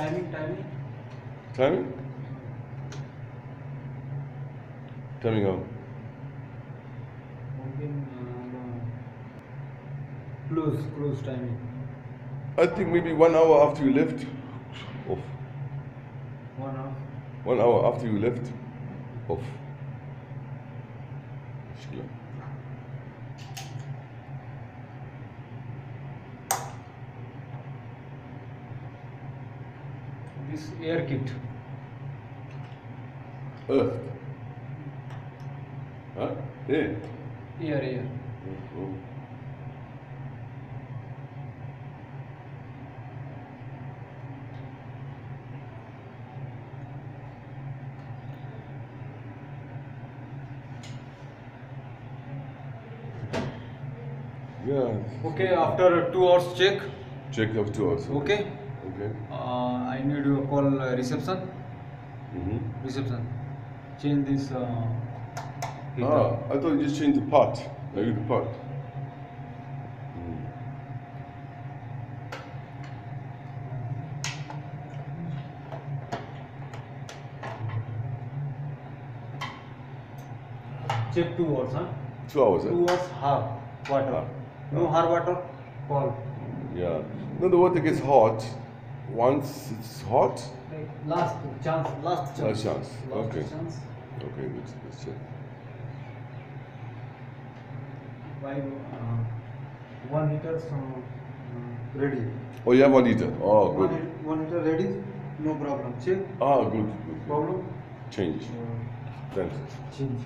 Timing, timing. Timing? Timing on. Moving, uh, close, close timing. I think maybe one hour after you left. Off. One hour. One hour after you left. Off. مشكلة. Air kit. Earth. Huh? Yeah. Air, air. Oh. Yeah. Okay, after two hours check. Check of two hours. Okay. Okay. Uh, I need to call uh, reception. Mm-hmm. Reception. Change this. Uh, heater. Ah, I thought you just changed the part. Maybe the part. Check two hours, huh? Two hours, eh? Two hours hard water. No hard water. Call. Yeah. No, the water gets hot. Once it's hot, Last chance. Last chance. Last chance, Last okay. chance. okay, let's, let's check. Five. Uh, one liter. So, uh, ready. Oh, you have one liter. Oh, good. lit- one liter ready. No problem. Check. Ah, good, good. good. Problem. Change. Uh, Thanks. change.